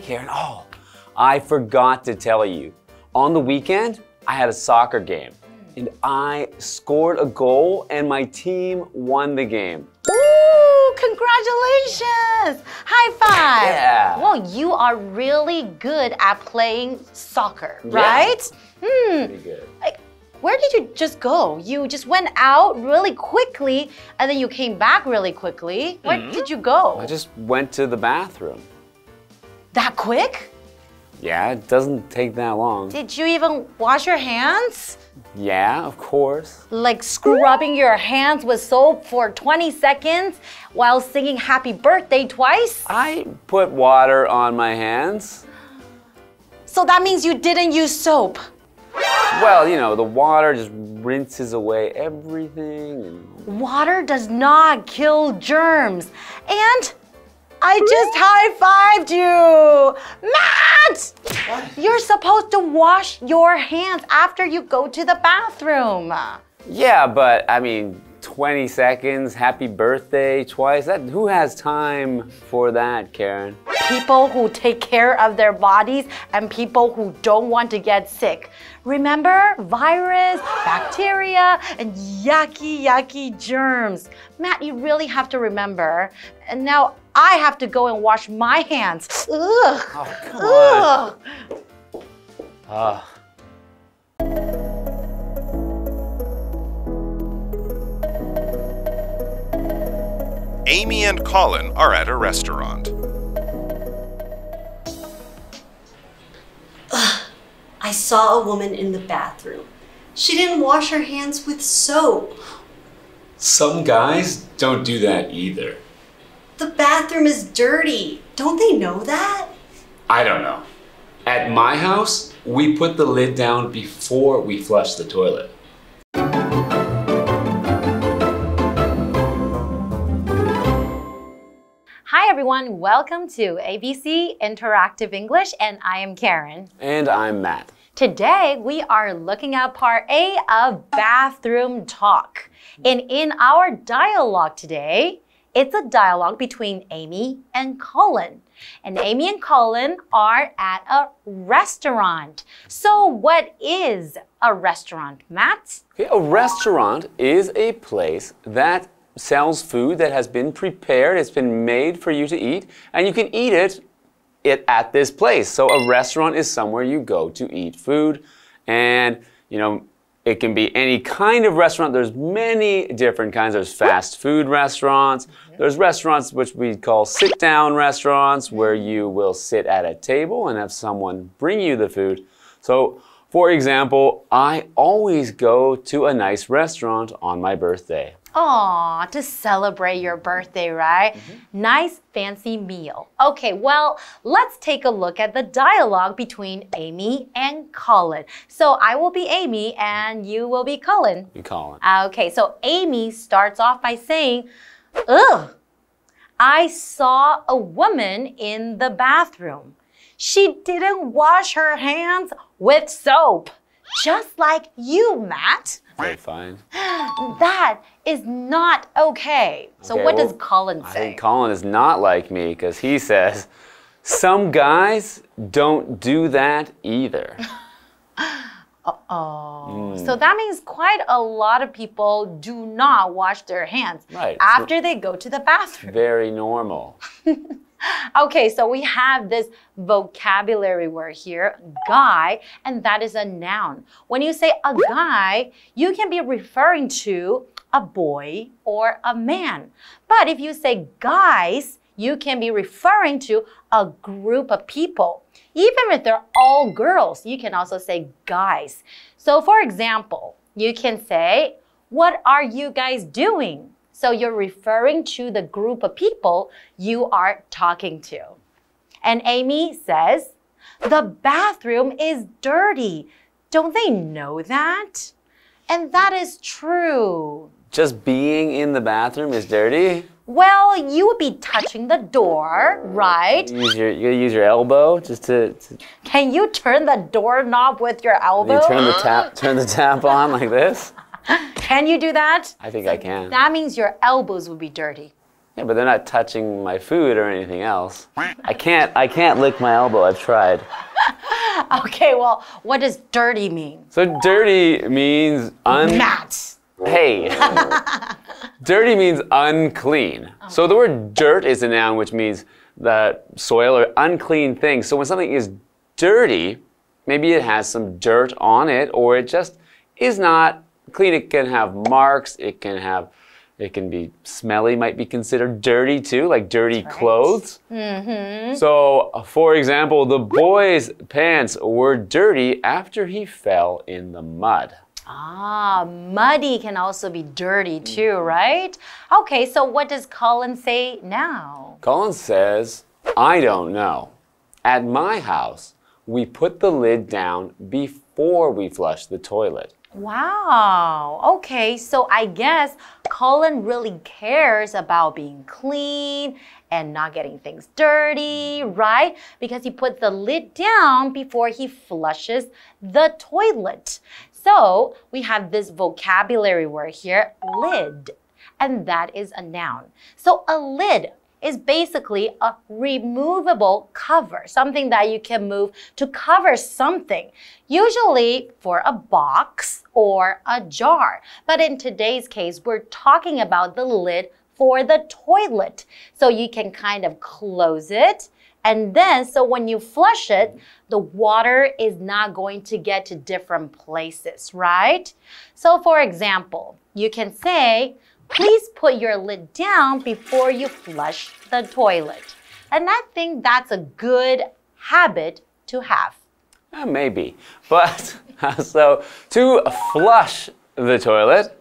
Karen. Oh, I forgot to tell you. On the weekend, I had a soccer game and I scored a goal and my team won the game. Ooh, congratulations! High five! Yeah. Well, you are really good at playing soccer, Yeah. right? Hmm. Pretty good. Like, where did you just go? You just went out really quickly and then you came back really quickly. Where mm-hmm. did you go? I just went to the bathroom. that quick? Yeah, it doesn't take that long. Did you even wash your hands? Yeah, of course. Like scrubbing your hands with soap for 20 seconds while singing happy birthday twice? I put water on my hands. So that means you didn't use soap. Well, you know, the water just rinses away everything. And Water does not kill germs. And I just high fived you. Matt! You're supposed to wash your hands after you go to the bathroom. yeah, but I mean, 20 seconds, happy birthday twice. That who has time for that, Karen? People who take care of their bodies and people who don't want to get sick. Remember virus, bacteria, and yucky, yucky germs. Matt, you really have to remember. And now I have to go and wash my hands. Ugh. Oh, come on. Ugh. Ah. Amy and Colin are at a restaurant. I saw a woman in the bathroom. She didn't wash her hands with soap. Some guys don't do that either. The bathroom is dirty. Don't they know that? I don't know. At my house, we put the lid down before we flush the toilet. Hi everyone, welcome to ABC Interactive English and I am Karen. And I'm Matt. Today we are looking at part A of bathroom talk. And in our dialogue today, it's a dialogue between Amy and Colin. And Amy and Colin are at a restaurant. So what is a restaurant, Matt? Okay, a restaurant is a place that sells food that has been prepared, it's been made for you to eat, and you can eat it, it at this place. So a restaurant is somewhere you go to eat food, and you know, it can be any kind of restaurant. There's many different kinds. There's fast food restaurants. Mm-hmm. There's restaurants which we call sit down restaurants where mm-hmm. you will sit at a table and have someone bring you the food. So, for example, I always go to a nice restaurant on my birthday. Aw, to celebrate your birthday, right? Mm-hmm. Nice fancy meal. Okay, well, let's take a look at the dialogue between Amy and Colin. So I will be Amy and you will be Colin. We call it. Okay, so Amy starts off by saying, Ugh, I saw a woman in the bathroom. She didn't wash her hands with soap, just like you, Matt. Okay, fine. That is not okay. So, Okay, what well, does Colin I say? think Colin is not like me because he says, some guys don't do that either. oh, so that means quite a lot of people do not wash their hands Right. after they go to the bathroom. Very normal. Okay, so we have this vocabulary word here, guy, and that is a noun. When you say a guy, you can be referring to a boy or a man. But if you say guys, you can be referring to a group of people. Even if they're all girls, you can also say guys. So, for example, you can say, What are you guys doing? So you're referring to the group of people you are talking to. And Amy says, The bathroom is dirty. Don't they know that? And that is true. Just being in the bathroom is dirty. Well, you would be touching the door, right? Use your, you use your elbow just to, to Can you turn the doorknob with your elbow? you turn the tap uh-huh. turn the tap on like this. Can you do that? I think I can. That means your elbows would be dirty. Yeah, but they're not touching my food or anything else. I can't I can't lick my elbow. I've tried. Okay, well, what does dirty mean? So dirty means un Matt. Hey. dirty means unclean. So the word dirt is a noun which means the soil or unclean thing. So when something is dirty, maybe it has some dirt on it or it just is not clean. It can have marks, it can have it can be smelly, might be considered dirty too, like dirty clothes. Mm-hmm. So, uh, for example, the boy's pants were dirty after he fell in the mud. Ah, muddy can also be dirty too, mm-hmm. right? Okay, so what does Colin say now? Colin says, I don't know. At my house, we put the lid down before we flush the toilet. Wow. Okay, so I guess Colin really cares about being clean and not getting things dirty, right? Because he puts the lid down before he flushes the toilet. So we have this vocabulary word here, lid, and that is a noun. So a lid is basically a removable cover, something that you can move to cover something, usually for a box or a jar. But in today's case, we're talking about the lid for the toilet. So you can kind of close it. And then, so when you flush it, the water is not going to get to different places, right? So, for example, you can say, please put your lid down before you flush the toilet. And I think that's a good habit to have. Eh, maybe. But, so to flush the toilet,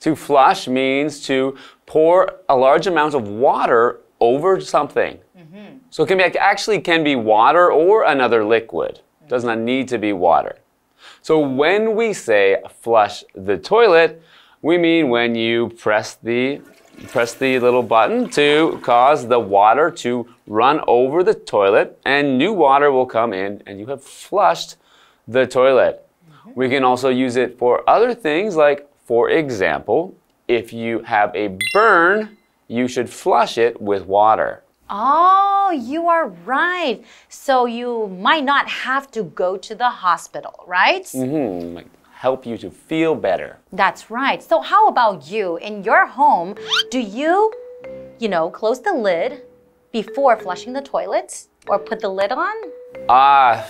to flush means to pour a large amount of water over something. So it can be actually can be water or another liquid. Does not need to be water. So when we say flush the toilet, we mean when you press the press the little button to cause the water to run over the toilet and new water will come in and you have flushed the toilet. We can also use it for other things like for example, if you have a burn, you should flush it with water. Oh, you are right. So you might not have to go to the hospital, right? Hmm, like help you to feel better. That's right. So how about you? In your home, do you, you know, close the lid before flushing the toilet or put the lid on? Ah,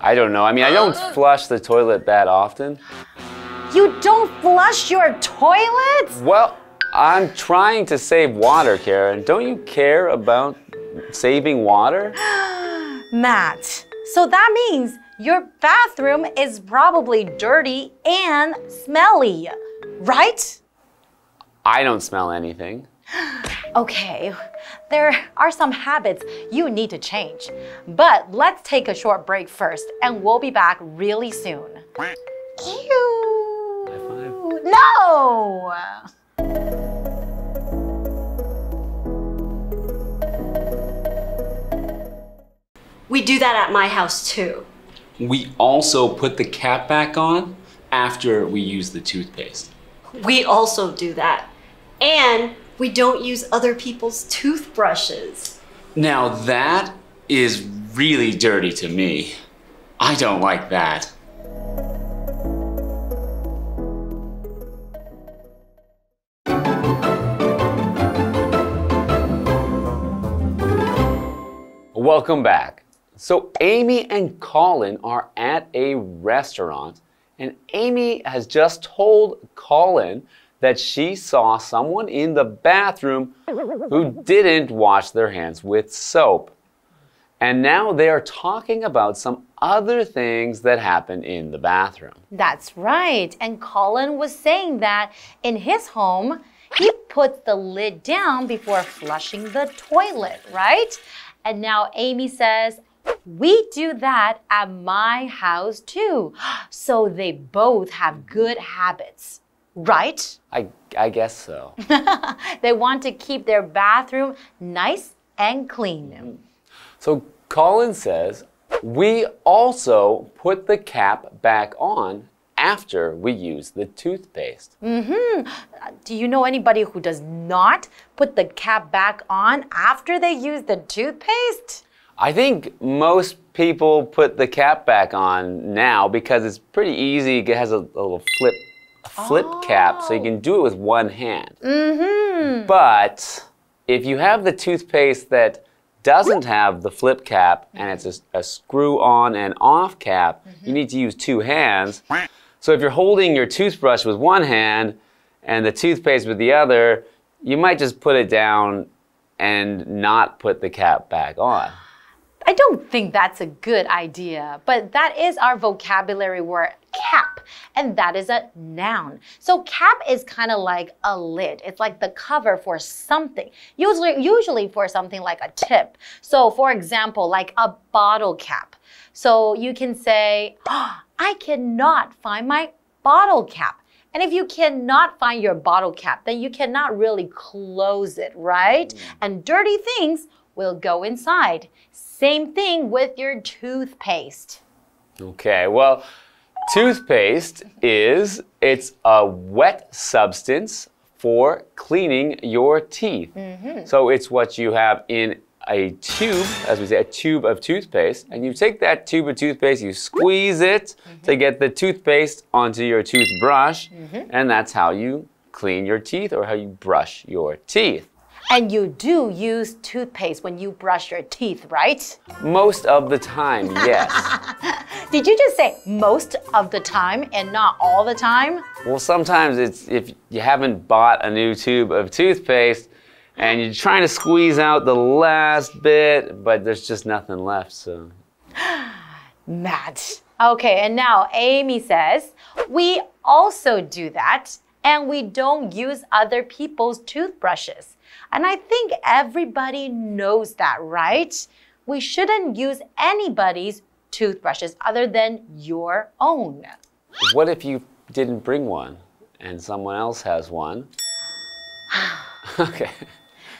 I don't know. I mean, I don't flush the toilet that often. You don't flush your toilet? Well, I'm trying to save water, Karen. Don't you care about saving water? Matt, so that means your bathroom is probably dirty and smelly, right? I don't smell anything. Okay, there are some habits you need to change. But let's take a short break first, and we'll be back really soon. Ew. No! We do that at my house too. We also put the cap back on after we use the toothpaste. We also do that. And we don't use other people's toothbrushes. Now that is really dirty to me. I don't like that. Welcome back. So, Amy and Colin are at a restaurant, and Amy has just told Colin that she saw someone in the bathroom who didn't wash their hands with soap. And now they are talking about some other things that happened in the bathroom. That's right. And Colin was saying that in his home, he puts the lid down before flushing the toilet, right? And now Amy says, we do that at my house too. So they both have good habits, right? I, I guess so. They want to keep their bathroom nice and clean. So Colin says, we also put the cap back on after we use the toothpaste. Mhm. Do you know anybody who does not put the cap back on after they use the toothpaste? I think most people put the cap back on now because it's pretty easy. It has a, a little flip, a flip cap, so you can do it with one hand. Mm-hmm. But if you have the toothpaste that doesn't have the flip cap and it's a, a screw on and off cap, you need to use two hands. So if you're holding your toothbrush with one hand and the toothpaste with the other, you might just put it down and not put the cap back on. I don't think that's a good idea, but that is our vocabulary word cap, and that is a noun. So cap is kind of like a lid. It's like the cover for something. Usually usually for something like a tip. So for example, like a bottle cap. So you can say, "Oh, I cannot find my bottle cap. And if you cannot find your bottle cap, then you cannot really close it, right? Mm. And dirty things will go inside. Same thing with your toothpaste. Okay, well, toothpaste is it's a wet substance for cleaning your teeth. Mm-hmm. So it's what you have in a tube, as we say, a tube of toothpaste, and you take that tube of toothpaste, you squeeze it mm-hmm. to get the toothpaste onto your toothbrush, mm-hmm. and that's how you clean your teeth or how you brush your teeth. And you do use toothpaste when you brush your teeth, right? Most of the time, yes. Did you just say most of the time and not all the time? Well, sometimes it's if you haven't bought a new tube of toothpaste and you're trying to squeeze out the last bit, but there's just nothing left, so. Matt. Okay, and now Amy says, we also do that and we don't use other people's toothbrushes. And I think everybody knows that, right? We shouldn't use anybody's toothbrushes other than your own. What if you didn't bring one and someone else has one? okay,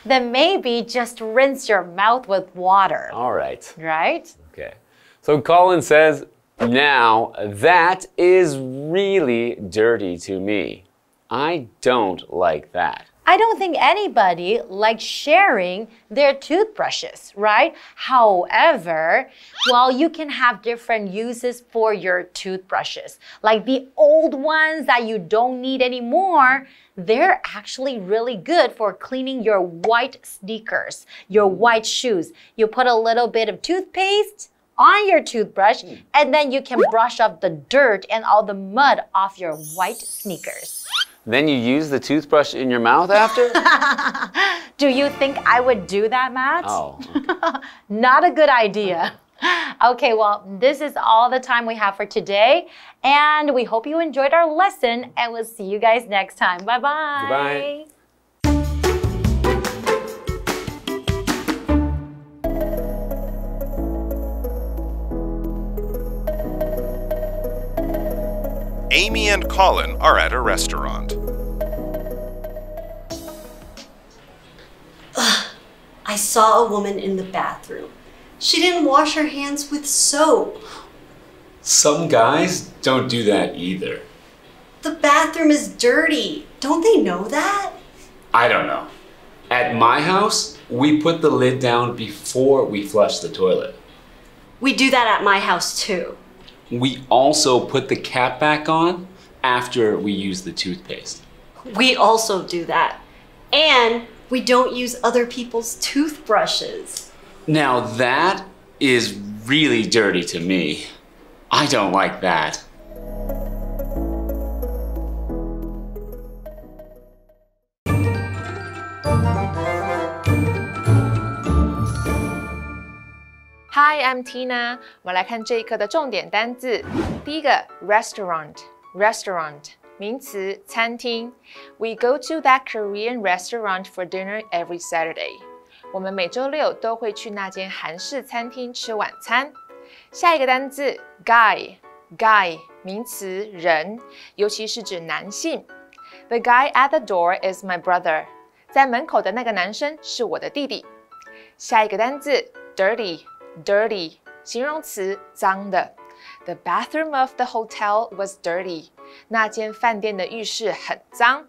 Then maybe just rinse your mouth with water, all right. right? Okay. So Colin says, now that is really dirty to me. I don't like that. I don't think anybody likes sharing their toothbrushes, right? However, well, you can have different uses for your toothbrushes. Like the old ones that you don't need anymore, they're actually really good for cleaning your white sneakers, your white shoes. You put a little bit of toothpaste on your toothbrush, and then you can brush off the dirt and all the mud off your white sneakers. Then you use the toothbrush in your mouth after? Do you think I would do that, Matt? oh, Not a good idea. Okay, well, this is all the time we have for today. And we hope you enjoyed our lesson, and we'll see you guys next time. Bye bye. Goodbye. Amy and Colin are at a restaurant. Ugh, I saw a woman in the bathroom. She didn't wash her hands with soap. Some guys don't do that either. The bathroom is dirty. Don't they know that? I don't know. At my house, we put the lid down before we flush the toilet. We do that at my house too. We also put the cap back on after we use the toothpaste. We also do that. And we don't use other people's toothbrushes. Now that is really dirty to me. I don't like that. Hi, I'm Tina。我们来看这一课的重点单字。第一个，restaurant，restaurant，名词，餐厅。We go to that Korean restaurant for dinner every Saturday。我们每周六都会去那间韩式餐厅吃晚餐。下一个单字，guy，guy，名词，人，尤其是指男性。The guy at the door is my brother。在门口的那个男生是我的弟弟。下一个单字，dirty。 dirty，形容词，脏的。The bathroom of the hotel was dirty. 那间饭店的浴室很脏。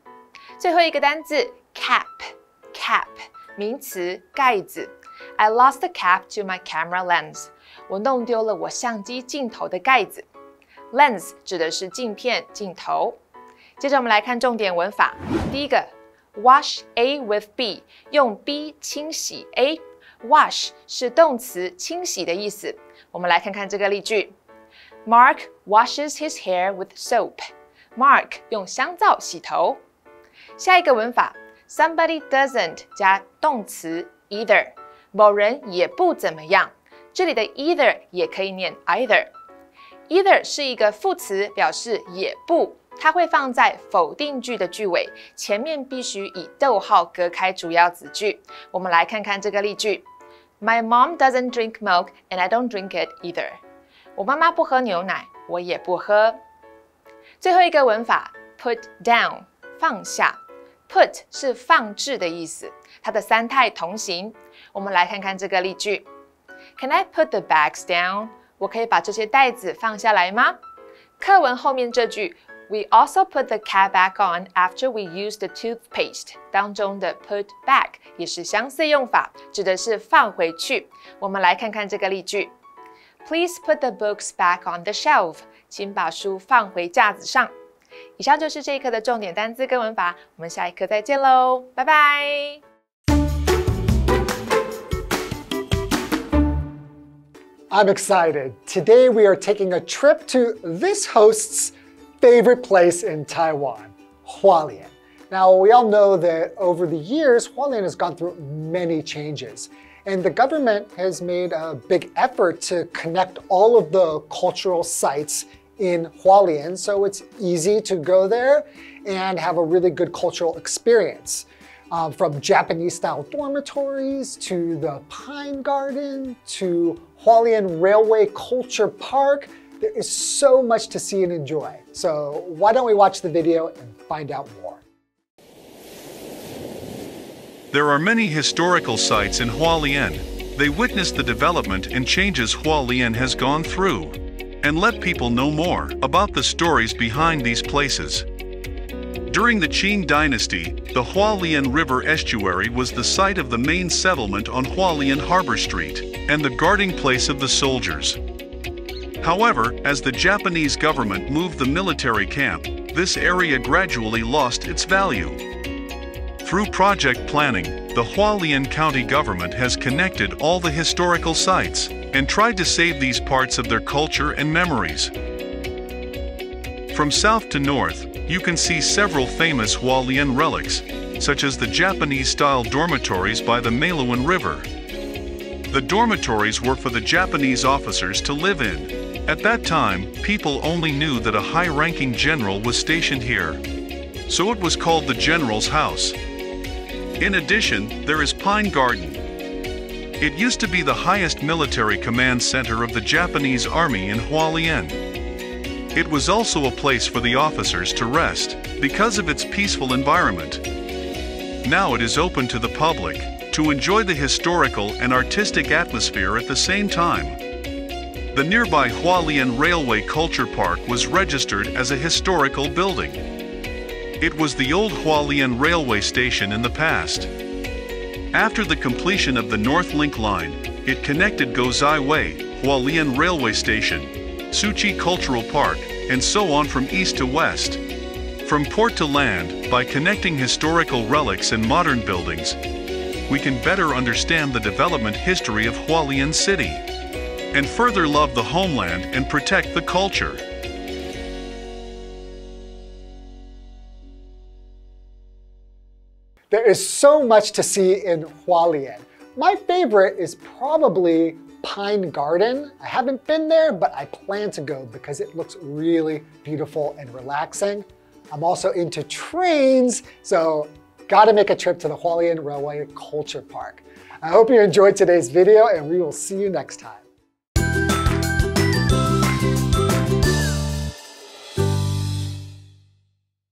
最后一个单字 cap，cap 名词，盖子。I lost the cap to my camera lens. 我弄丢了我相机镜头的盖子。Lens 指的是镜片、镜头。接着我们来看重点文法。第一个，wash A with B，用 B 清洗 A。Wash 是动词，清洗的意思。我们来看看这个例句：Mark washes his hair with soap。Mark 用香皂洗头。下一个文法，somebody doesn't 加动词 either，某人也不怎么样。这里的 either 也可以念 either。either 是一个副词，表示也不，它会放在否定句的句尾，前面必须以逗号隔开主要子句。我们来看看这个例句：My mom doesn't drink milk, and I don't drink it either。我妈妈不喝牛奶，我也不喝。最后一个文法，put down 放下。Put 是放置的意思，它的三态同形。我们来看看这个例句：Can I put the bags down？我可以把这些袋子放下来吗？课文后面这句 We also put the cap back on after we use the toothpaste 当中的 put back 也是相似用法，指的是放回去。我们来看看这个例句：Please put the books back on the shelf。请把书放回架子上。以上就是这一课的重点单词跟文法，我们下一课再见喽，拜拜。I'm excited. Today we are taking a trip to this host's favorite place in Taiwan, Hualien. Now, we all know that over the years, Hualien has gone through many changes. And the government has made a big effort to connect all of the cultural sites in Hualien, so it's easy to go there and have a really good cultural experience. Um, from Japanese style dormitories to the Pine Garden to Hualien Railway Culture Park, there is so much to see and enjoy. So why don't we watch the video and find out more. There are many historical sites in Hualien. They witness the development and changes Hualien has gone through and let people know more about the stories behind these places. During the Qing dynasty, the Hualien River estuary was the site of the main settlement on Hualien Harbor Street and the guarding place of the soldiers. However, as the Japanese government moved the military camp, this area gradually lost its value. Through project planning, the Hualien County government has connected all the historical sites and tried to save these parts of their culture and memories. From south to north, you can see several famous Hualien relics, such as the Japanese-style dormitories by the Meilun River. The dormitories were for the Japanese officers to live in. At that time, people only knew that a high-ranking general was stationed here. So it was called the General's House. In addition, there is Pine Garden, it used to be the highest military command center of the Japanese Army in Hualien. It was also a place for the officers to rest because of its peaceful environment. Now it is open to the public to enjoy the historical and artistic atmosphere at the same time. The nearby Hualien Railway Culture Park was registered as a historical building. It was the old Hualien Railway Station in the past. After the completion of the North Link Line, it connected Gozai Way, Hualien Railway Station, Suchi Cultural Park, and so on from east to west. From port to land, by connecting historical relics and modern buildings, we can better understand the development history of Hualien City and further love the homeland and protect the culture. There is so much to see in Hualien. My favorite is probably Pine Garden. I haven't been there, but I plan to go because it looks really beautiful and relaxing. I'm also into trains, so gotta make a trip to the Hualien Railway Culture Park. I hope you enjoyed today's video and we will see you next time.